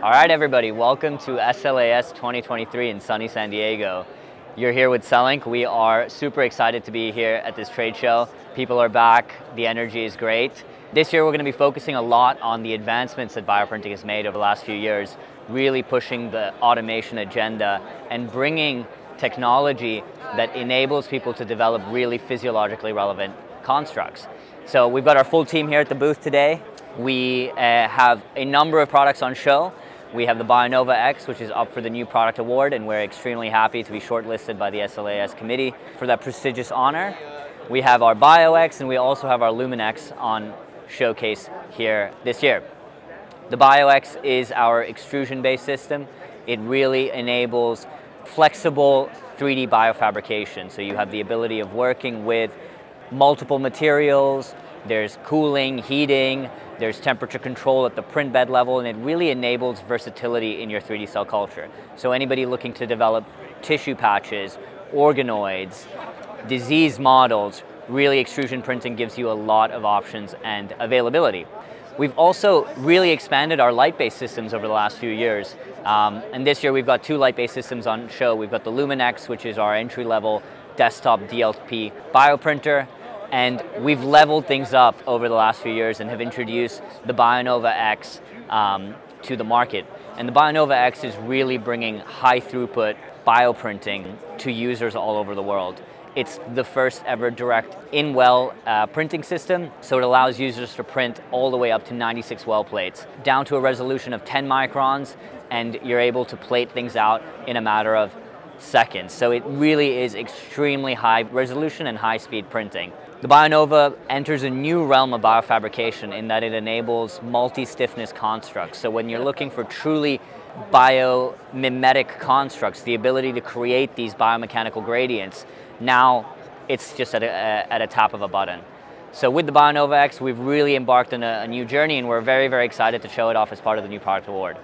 All right, everybody, welcome to SLAS 2023 in sunny San Diego. You're here with CELLINK. We are super excited to be here at this trade show. People are back, the energy is great. This year we're going to be focusing a lot on the advancements that bioprinting has made over the last few years, really pushing the automation agenda and bringing technology that enables people to develop really physiologically relevant constructs. So we've got our full team here at the booth today. We uh, have a number of products on show. We have the Bionova X, which is up for the New Product Award, and we're extremely happy to be shortlisted by the SLAS committee for that prestigious honor. We have our BioX, and we also have our LumenX on showcase here this year. The BioX is our extrusion-based system. It really enables flexible 3D biofabrication. So you have the ability of working with multiple materials, there's cooling, heating, there's temperature control at the print bed level, and it really enables versatility in your 3D cell culture. So anybody looking to develop tissue patches, organoids, disease models, really extrusion printing gives you a lot of options and availability. We've also really expanded our light-based systems over the last few years. Um, and this year we've got two light-based systems on show. We've got the LumenX, which is our entry-level desktop DLP bioprinter, and we've leveled things up over the last few years and have introduced the Bionova X um, to the market. And the Bionova X is really bringing high throughput bioprinting to users all over the world. It's the first ever direct in-well uh, printing system, so it allows users to print all the way up to 96 well plates, down to a resolution of 10 microns, and you're able to plate things out in a matter of seconds. So it really is extremely high resolution and high speed printing. The Bionova enters a new realm of biofabrication in that it enables multi-stiffness constructs. So when you're looking for truly biomimetic constructs, the ability to create these biomechanical gradients, now it's just at a, at a tap of a button. So with the Bionova X, we've really embarked on a, a new journey and we're very, very excited to show it off as part of the New Product Award.